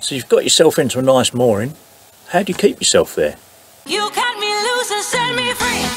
So you've got yourself into a nice mooring. How do you keep yourself there? You cut me loose and set me free.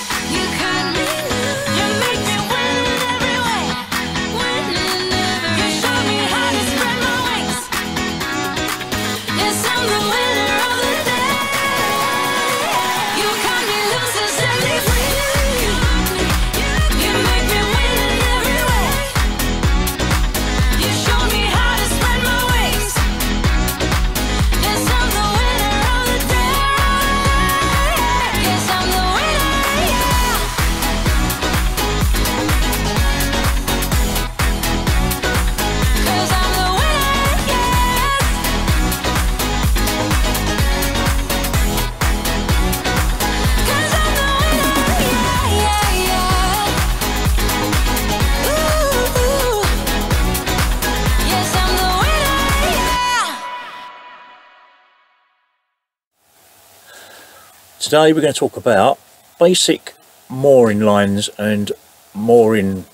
Today we're going to talk about basic mooring lines and mooring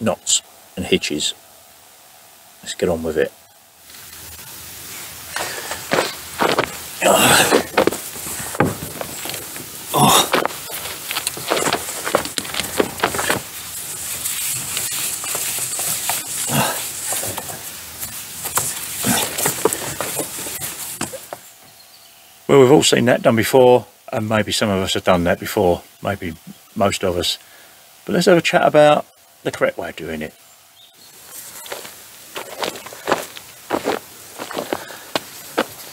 knots and hitches. Let's get on with it. Oh. Well, we've all seen that done before, and maybe some of us have done that before, maybe most of us. But let's have a chat about the correct way of doing it.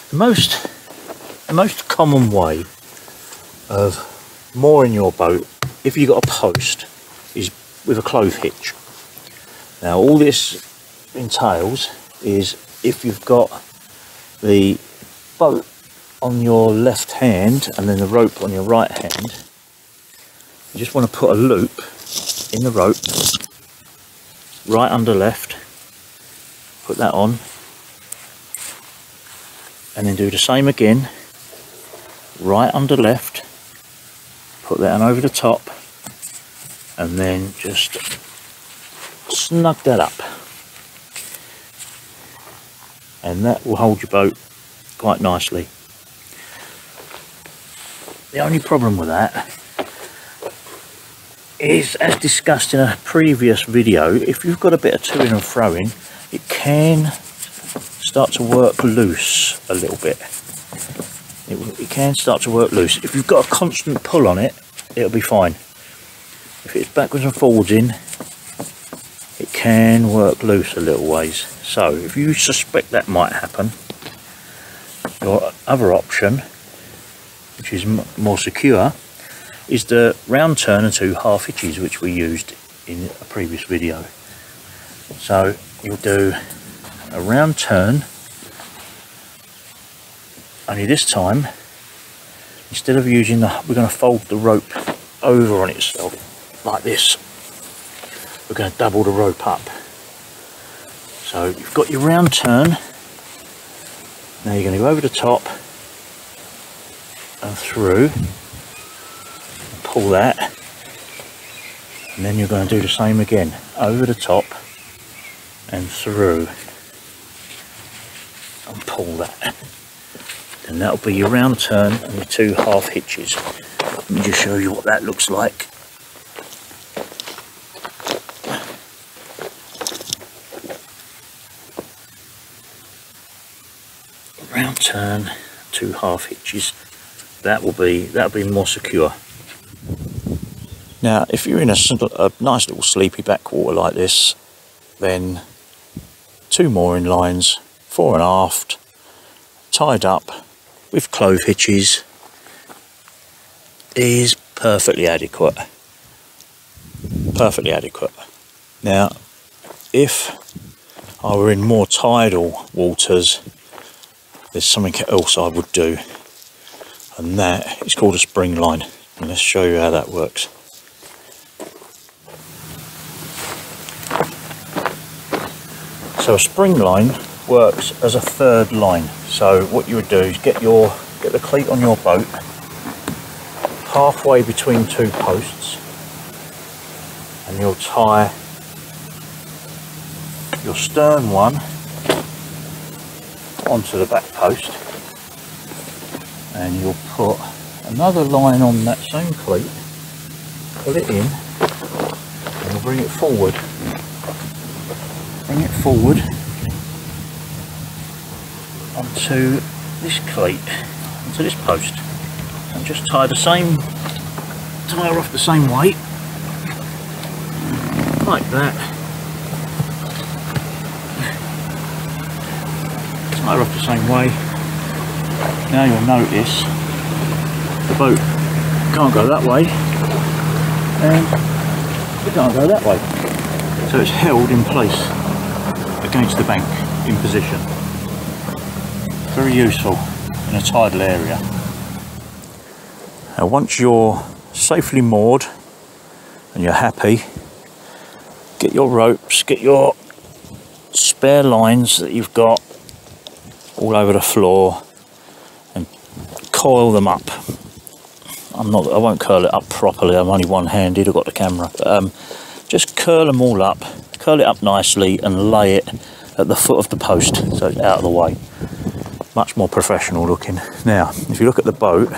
The most, the most common way of mooring your boat, if you've got a post, is with a clove hitch. Now, all this entails is if you've got the boat on your left hand and then the rope on your right hand, you just want to put a loop in the rope right under left, put that on, and then do the same again, right under left, put that on over the top, and then just snug that up. And that will hold your boat quite nicely. The only problem with that is, as discussed in a previous video, if you've got a bit of to and froing, it can start to work loose a little bit. It, it can start to work loose. If you've got a constant pull on it, it'll be fine. If it's backwards and forwards in, it can work loose a little ways. So if you suspect that might happen, your other option which is more secure, is the round turn and two half hitches which we used in a previous video. So you'll do a round turn, only this time, instead of using the, we're going to fold the rope over on itself like this. We're going to double the rope up. So you've got your round turn, now you're going to go over the top through. Pull that. And then you're going to do the same again over the top and through. And pull that. And that'll be your round turn and your two half hitches. Let me just show you what that looks like. Round turn two half hitches that will be that'll be more secure. Now if you're in a, a nice little sleepy backwater like this then two mooring lines fore and aft tied up with clove hitches is perfectly adequate. Perfectly adequate. Now if I were in more tidal waters there's something else I would do and that is called a spring line. And let's show you how that works. So a spring line works as a third line. So what you would do is get your get the cleat on your boat halfway between two posts and you'll tie your stern one onto the back post and you'll put another line on that same cleat, pull it in and you'll bring it forward. Bring it forward onto this cleat, onto this post and just tie the same, tie off the same way like that. Tie off the same way. Now you'll notice the boat can't go that way and it can't go that way. So it's held in place against the bank in position. Very useful in a tidal area. Now once you're safely moored and you're happy get your ropes, get your spare lines that you've got all over the floor coil them up. I'm not, I won't curl it up properly, I'm only one-handed, I've got the camera. Um, just curl them all up, curl it up nicely and lay it at the foot of the post so it's out of the way. Much more professional looking. Now, if you look at the boat,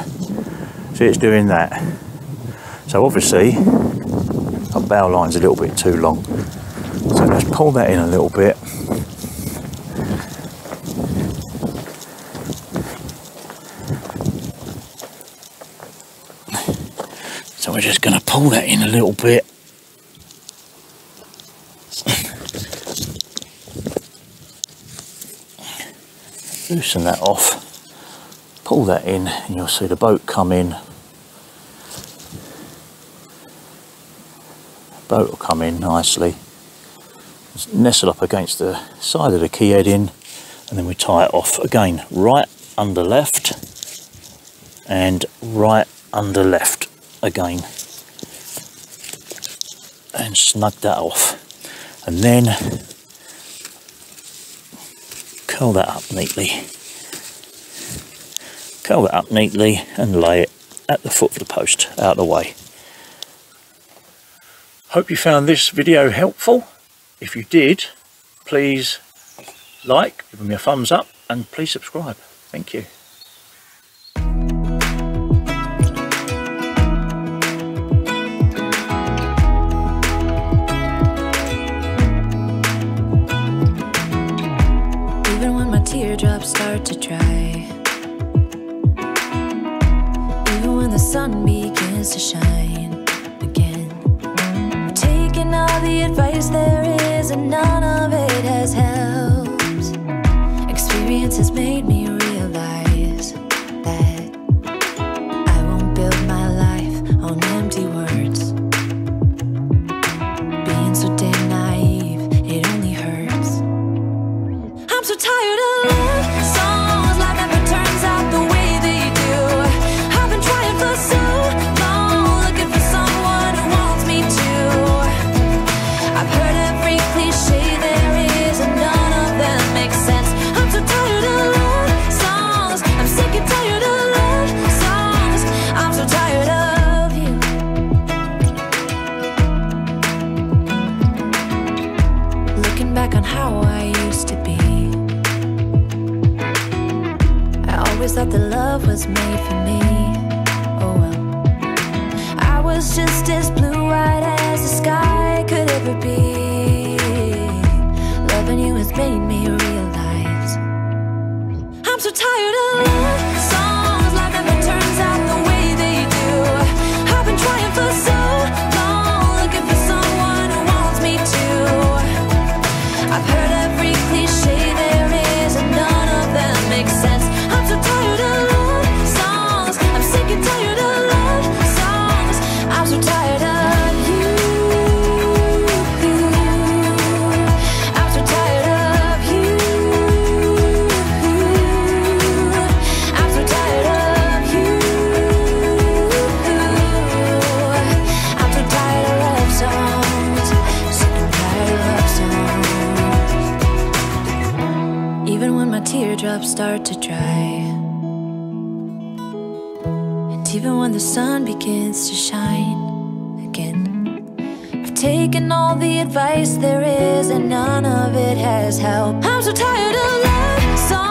see it's doing that. So obviously, our bow line's a little bit too long. So let's pull that in a little bit. So we're just going to pull that in a little bit. Loosen that off. Pull that in and you'll see the boat come in boat will come in nicely nestle up against the side of the quay heading and then we tie it off again right under left and right under left again and snug that off and then curl that up neatly curl that up neatly and lay it at the foot of the post out of the way Hope you found this video helpful. If you did, please like, give me a thumbs up and please subscribe. Thank you. Teardrops start to dry. Even when the sun begins to shine again. I'm taking all the advice there is, and none of it has helped. Experience has made me thought that love was made for me. Oh well. I was just as blue eyed as the sky could ever be. Loving you has made me realize I'm so tired of love my teardrops start to dry. And even when the sun begins to shine again. I've taken all the advice there is, and none of it has helped. I'm so tired of love songs.